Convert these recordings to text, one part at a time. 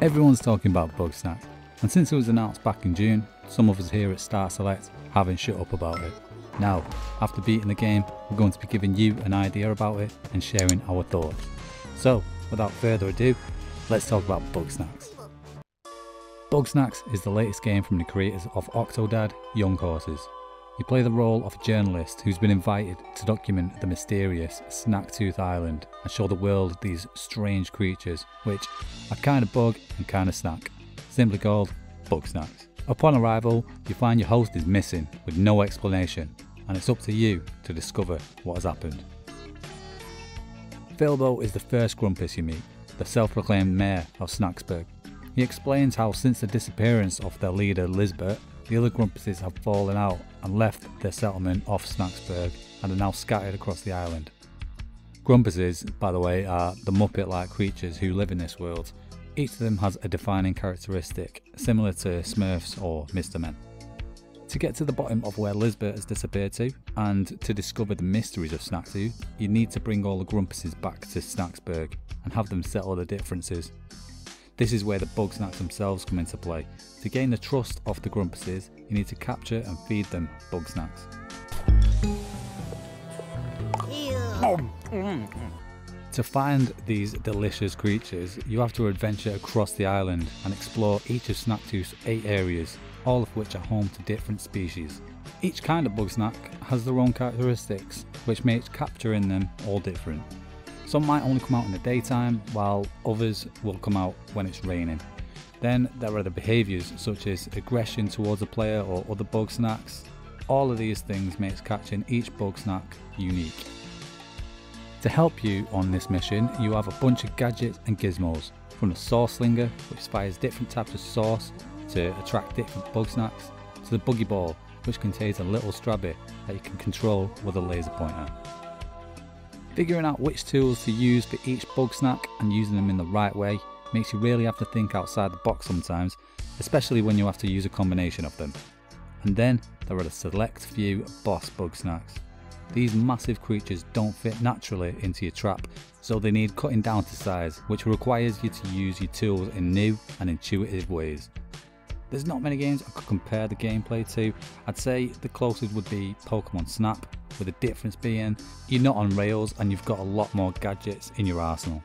Everyone's talking about Bugsnax, and since it was announced back in June, some of us here at Start Select haven't shut up about it. Now, after beating the game, we're going to be giving you an idea about it and sharing our thoughts. So, without further ado, let's talk about Bugsnax. Bugsnax is the latest game from the creators of Octodad Young Horses. You play the role of a journalist who's been invited to document the mysterious Snacktooth Island and show the world these strange creatures which are kind of bug and kind of snack, simply called Bugsnax. Upon arrival, you find your host is missing with no explanation and it's up to you to discover what has happened. Filbo is the first Grumpus you meet, the self-proclaimed mayor of Snaxburg. He explains how since the disappearance of their leader Lizbert, the other Grumpuses have fallen out and left their settlement off Snaxburg and are now scattered across the island. Grumpuses, by the way, are the Muppet-like creatures who live in this world. Each of them has a defining characteristic, similar to Smurfs or Mr. Men. To get to the bottom of where Lizbert has disappeared to, and to discover the mysteries of Snacktooth, you need to bring all the Grumpuses back to Snaxburg and have them settle the differences. This is where the Bugsnax themselves come into play. To gain the trust of the Grumpuses, you need to capture and feed them Bugsnax. To find these delicious creatures, you have to adventure across the island and explore each of Snacktooth's eight areas, all of which are home to different species. Each kind of Bugsnax has their own characteristics, which makes capturing them all different. Some might only come out in the daytime, while others will come out when it's raining. Then there are the behaviours such as aggression towards a player or other Bugsnax. All of these things makes catching each bug snack unique. To help you on this mission, you have a bunch of gadgets and gizmos, from the Sauce Slinger, which fires different types of sauce to attract different Bugsnax, to the Buggy Ball, which contains a little strabby that you can control with a laser pointer. Figuring out which tools to use for each bug snack and using them in the right way makes you really have to think outside the box sometimes, especially when you have to use a combination of them. And then there are the select few boss Bugsnax. These massive creatures don't fit naturally into your trap, so they need cutting down to size, which requires you to use your tools in new and intuitive ways. There's not many games I could compare the gameplay to. I'd say the closest would be Pokemon Snap, with the difference being you're not on rails and you've got a lot more gadgets in your arsenal.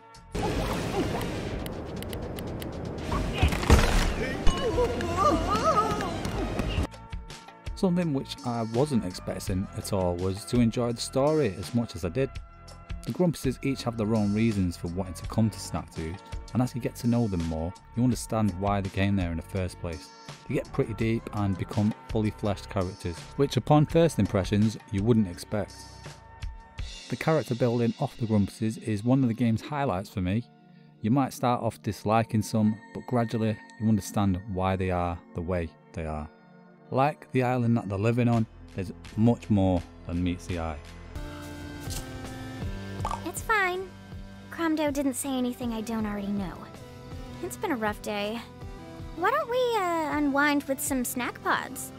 Something which I wasn't expecting at all was to enjoy the story as much as I did. The Grumpuses each have their own reasons for wanting to come to Snacktooth, and as you get to know them more, you understand why they came there in the first place. They get pretty deep and become fully fleshed characters, which upon first impressions you wouldn't expect. The character building off the Grumpuses is one of the game's highlights for me. You might start off disliking some, but gradually you understand why they are the way they are. Like the island that they're living on, there's much more than meets the eye. It's fine. Cromdo didn't say anything I don't already know. It's been a rough day. Why don't we uh, unwind with some snack pods?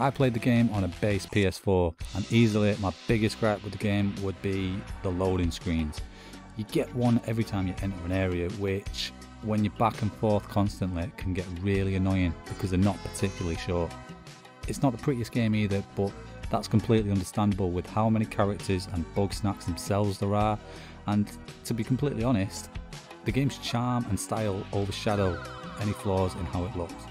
I played the game on a base PS4 and easily my biggest gripe with the game would be the loading screens. You get one every time you enter an area which when you're back and forth constantly can get really annoying because they're not particularly short. It's not the prettiest game either but that's completely understandable with how many characters and Bugsnax themselves there are and to be completely honest the game's charm and style overshadow any flaws in how it looks.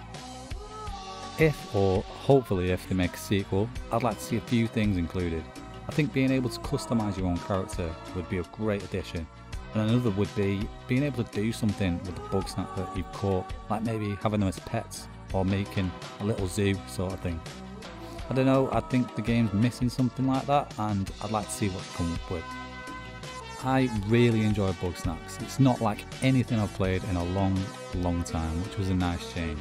If, or hopefully if they make a sequel, I'd like to see a few things included. I think being able to customise your own character would be a great addition. And another would be being able to do something with the Bugsnax that you've caught, like maybe having them as pets or making a little zoo sort of thing. I don't know, I think the game's missing something like that and I'd like to see what they come up with. I really enjoy Bugsnax. It's not like anything I've played in a long, long time, which was a nice change.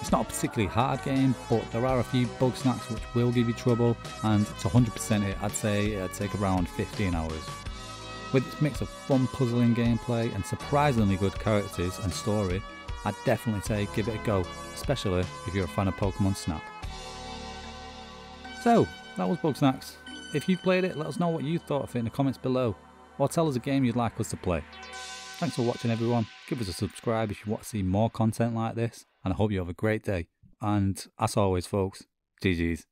It's not a particularly hard game, but there are a few Bugsnax which will give you trouble, and to 100% it, I'd say it'd take around 15 hours. With its mix of fun puzzling gameplay and surprisingly good characters and story, I'd definitely say give it a go, especially if you're a fan of Pokemon Snap. So, that was Bugsnax. If you've played it, let us know what you thought of it in the comments below, or tell us a game you'd like us to play. Thanks for watching everyone, give us a subscribe if you want to see more content like this, and I hope you have a great day. And as always folks, GG's.